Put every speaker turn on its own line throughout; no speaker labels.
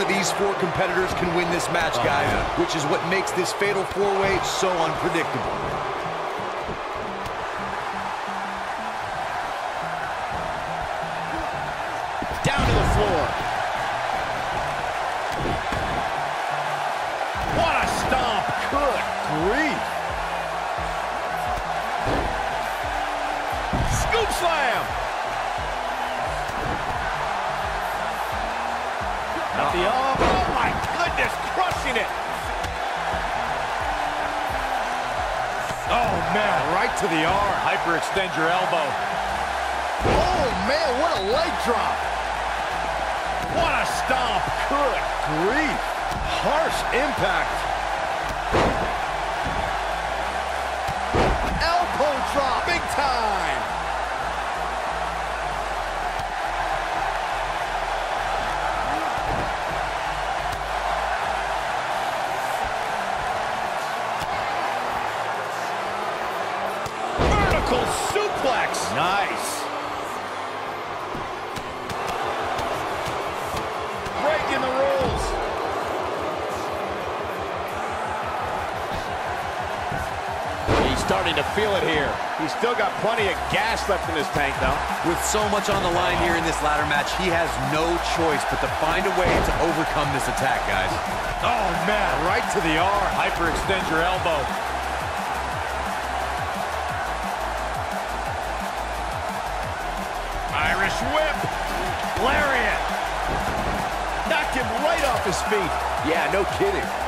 one of these four competitors can win this match,
Oh,
guys, which is what makes this fatal four-way so unpredictable.
Down to the floor. What a stomp. Good grief. Scoop slam. The arm. Oh, my goodness. Crushing it. Oh, man. Right to the arm. Hyperextend your elbow.
Oh, man, what a leg drop.
What a stomp. Good grief. Harsh impact. Starting to feel it here. He's still got plenty of gas left in his tank, though.
With so much on the line here in this ladder match, he has no choice but to find a way to overcome this attack, guys.
Oh, man, right to the arm. Hyperextend your elbow. Irish whip. Lariat. Knocked him right off his feet.
Yeah, no kidding.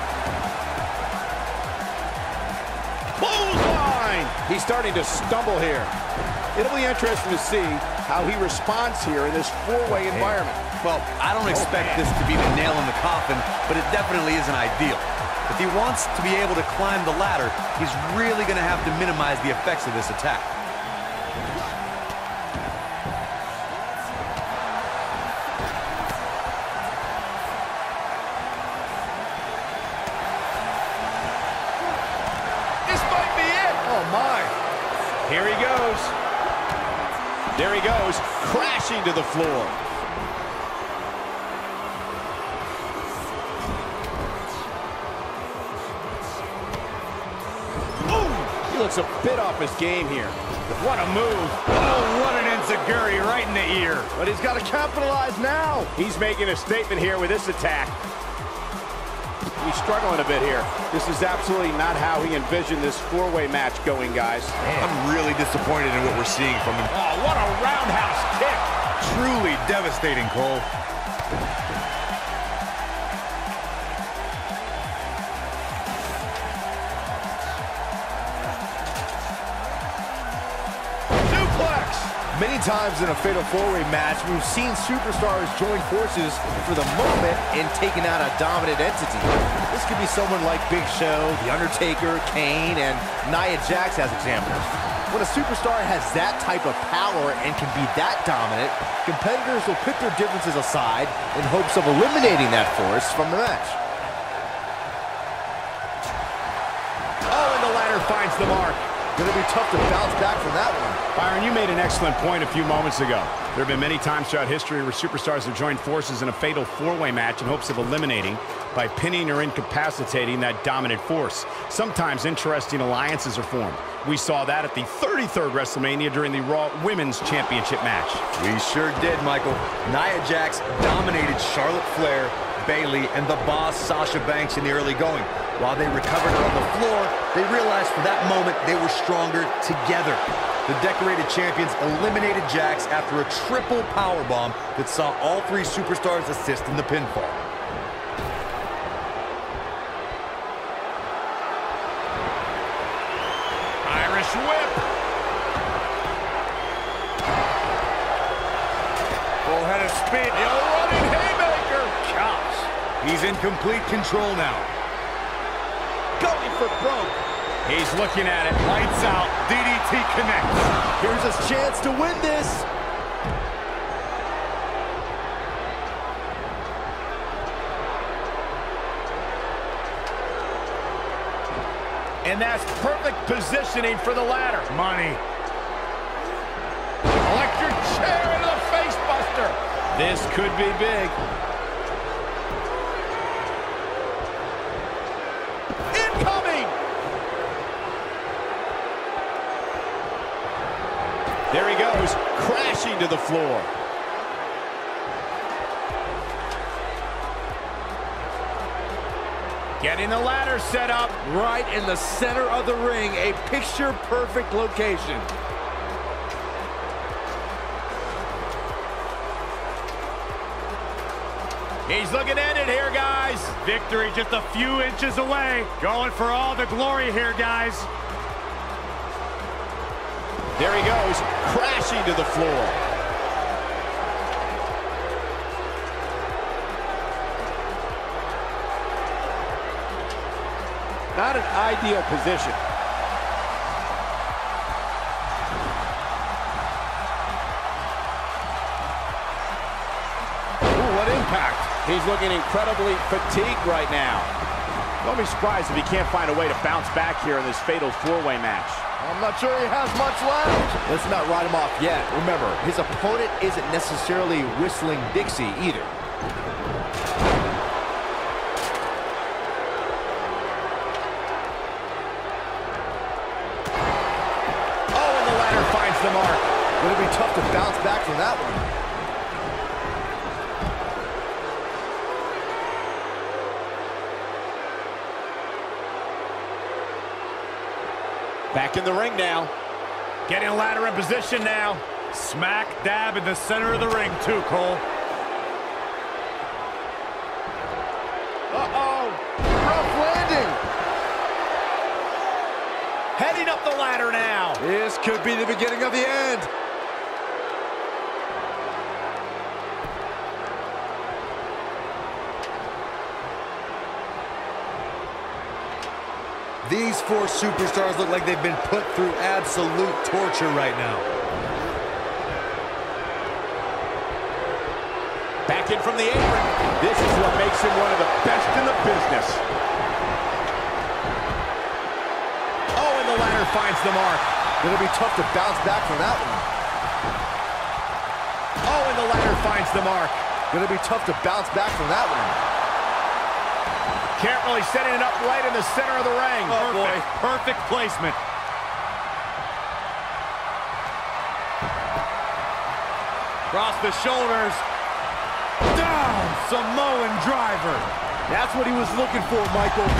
He's starting to stumble here. It'll be interesting to see how he responds here in this four-way environment.
Well, I don't expect oh, this to be the nail in the coffin, but it definitely isn't ideal. If he wants to be able to climb the ladder, he's really going to have to minimize the effects of this attack.
There he goes, crashing to the floor. Ooh, he looks a bit off his game here. What a move. Oh, what an enziguri right in the ear. But he's got to capitalize now. He's making a statement here with this attack. He's struggling a bit here. This is absolutely not how he envisioned this four-way match going, guys.
I'm really disappointed in what we're seeing from him.
Oh, what a roundhouse kick.
Truly devastating, Cole.
Times in a Fatal 4-Way match, we've seen superstars join forces for the moment in taking out a dominant entity. This could be someone like Big Show, The Undertaker, Kane, and Nia Jax as examples. When a superstar has that type of power and can be that dominant, competitors will put their differences aside in hopes of eliminating that force from the match.
Oh, and the ladder finds the mark.
Gonna be tough to bounce back from that one.
Byron, you made an excellent point a few moments ago. There have been many times throughout history where superstars have joined forces in a fatal four-way match in hopes of eliminating by pinning or incapacitating that dominant force. Sometimes interesting alliances are formed. We saw that at the 33rd WrestleMania during the Raw Women's Championship match.
We sure did, Michael. Nia Jax dominated Charlotte Flair, Bayley, and the boss Sasha Banks in the early going. While they recovered her on the floor, they realized for that moment they were stronger together. The decorated champions eliminated Jax after a triple powerbomb that saw all three superstars assist in the pinfall.
Irish whip.
Full-headed spin.
The old running haymaker. Chops.
He's in complete control now.
For broke. He's looking at it. Lights out.
DDT connects.
Here's his chance to win this.
And that's perfect positioning for the ladder.
Money.
Electric chair into the face buster. This could be big. To the floor. Getting the ladder set up.
Right in the center of the ring, a picture-perfect location.
He's looking at it here, guys.
Victory just a few inches away. Going for all the glory here, guys.
There he goes, crashing to the floor. Not an ideal position. Ooh, what impact. He's looking incredibly fatigued right now. Don't be surprised if he can't find a way to bounce back here in this fatal four-way match.
I'm not sure he has much left. Let's not write him off yet. Remember, his opponent isn't necessarily whistling Dixie either.
Oh, and the ladder finds the mark.
It'll be tough to bounce back from that one.
Back in the ring now.
Getting a ladder in position now. Smack dab in the center of the ring, too, Cole.
Uh-oh.
Rough landing.
Heading up the ladder now.
This could be the beginning of the end.
These four superstars look like they've been put through absolute torture right now.
Back in from the apron. This is what makes him one of the best in the business. Oh, and the ladder finds the mark.
It'll be tough to bounce back from that one.
Oh, and the ladder finds the mark.
Gonna be tough to bounce back from that one.
Can't really setting it up right in the center of the ring.
Oh, boy. Perfect placement. Cross the shoulders. Down. Samoan driver.
That's what he was looking for, Michael.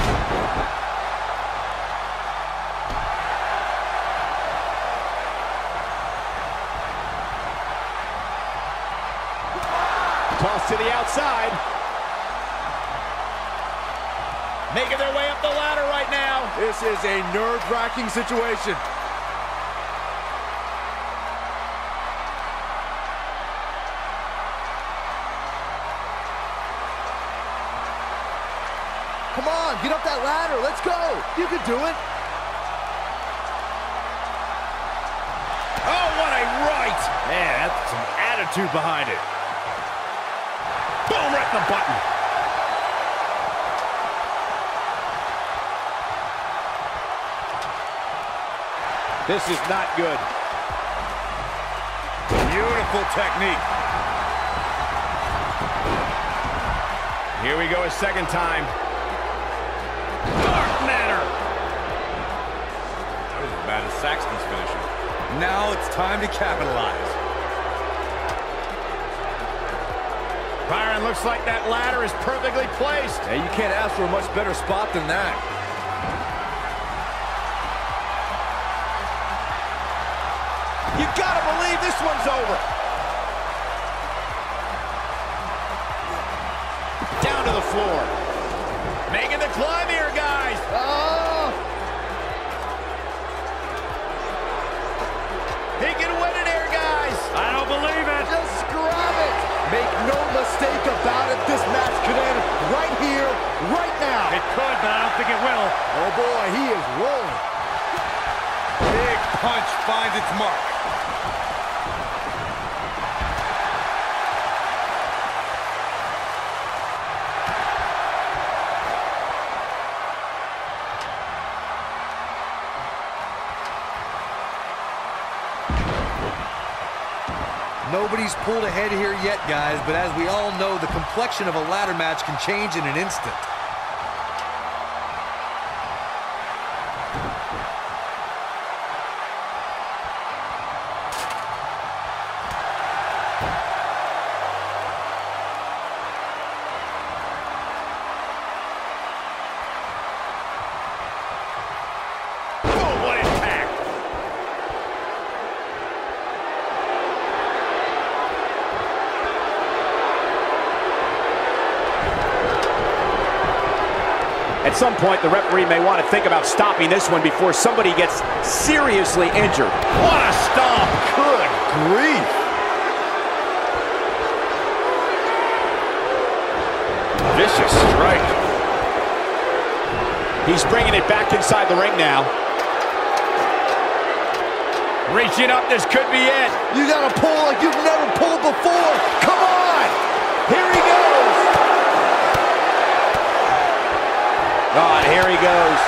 Toss to the outside. Making their way up the ladder right now.
This is a nerve-wracking situation. Come on, get up that ladder. Let's go. You can do it.
Oh, what a right.
Man, that's some attitude behind it.
Boom, right in the button. This is not good.
Beautiful technique.
Here we go a second time.
Dark matter. That was as bad as Saxton's finishing. Now it's time to capitalize.
Byron, looks like that ladder is perfectly placed.
Hey, you can't ask for a much better spot than that.
You gotta believe this one's over. Down to the floor. Making the climb here,
right now.
It could, but I don't think it will.
Oh boy, he is rolling.
Big punch finds its mark.
Nobody's pulled ahead here yet, guys, but as we all know, the complexion of a ladder match can change in an instant.
At some point, the referee may want to think about stopping this one before somebody gets seriously injured.
What a stomp.
Good grief.
Vicious strike.
He's bringing it back inside the ring now.
Reaching up, this could be it.
You gotta pull like you've never pulled before. Come on!
God, here he goes.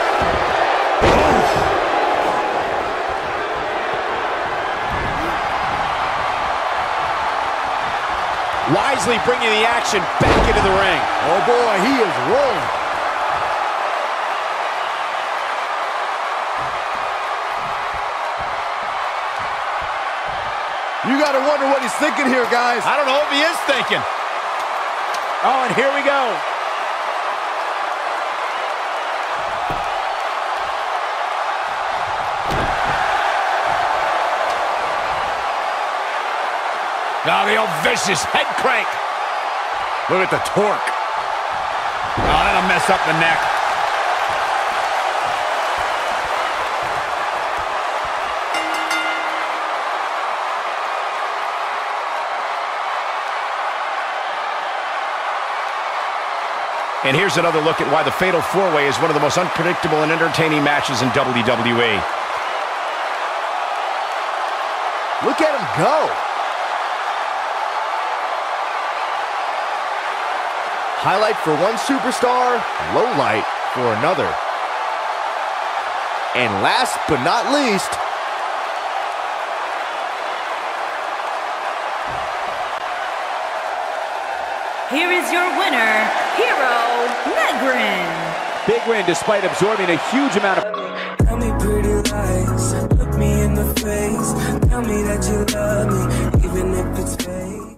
Wisely bringing the action back into the ring.
Oh boy, he is rolling. You gotta wonder what he's thinking here, guys.
I don't know if he is thinking.
Oh, and here we go.
Now the old vicious head crank. Look at the torque. Oh, that'll mess up the neck.
And here's another look at why the Fatal 4-Way is one of the most unpredictable and entertaining matches in WWE.
Look at him go. Highlight for one superstar, low light for another. And last but not least,
Here is your winner, Hello Neighbor.
Big win despite absorbing a huge amount of...
Tell me pretty lies, look me in the face. Tell me that you love me, even if it's fake.